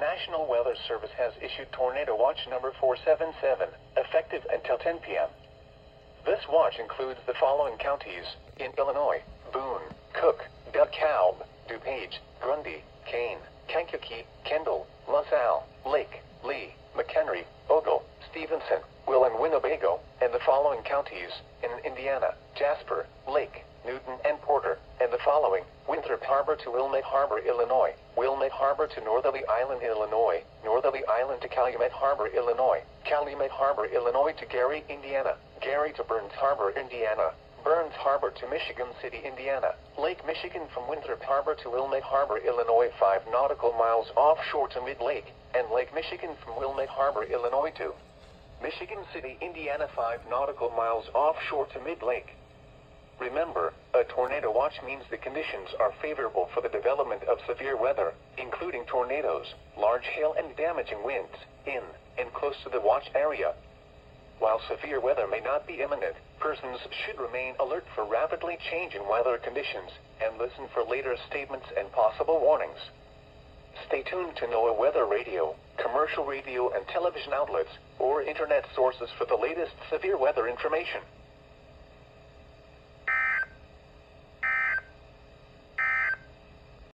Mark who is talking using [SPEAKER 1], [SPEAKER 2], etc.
[SPEAKER 1] National Weather Service has issued Tornado Watch number 477, effective until 10 p.m. This watch includes the following counties in Illinois Boone, Cook, DeKalb, DuPage, Grundy, Kane, Kankakee, Kendall, LaSalle, Lake, Lee, McHenry, Ogle, Stephenson, Will and Winnebago, and the following counties in Indiana Jasper, Lake, Newton, and following. Winthrop Harbor to Wilmette Harbor, Illinois, Wilmette Harbor to Northerly Island, Illinois, Northerly Island to Calumet Harbor, Illinois, Calumet Harbor, Illinois to Gary, Indiana, Gary to Burns Harbor, Indiana, Burns Harbor to Michigan City, Indiana, Lake Michigan from Winthrop Harbor to Wilmette Harbor, Illinois. 5 nautical miles offshore to Mid-Lake, and Lake Michigan from Wilmette Harbor, Illinois to Michigan City, Indiana. 5 nautical miles offshore to Mid-Lake. Remember, a tornado watch means the conditions are favorable for the development of severe weather, including tornadoes, large hail and damaging winds, in and close to the watch area. While severe weather may not be imminent, persons should remain alert for rapidly changing weather conditions and listen for later statements and possible warnings. Stay tuned to NOAA Weather Radio, commercial radio and television outlets, or internet sources for the latest severe weather information.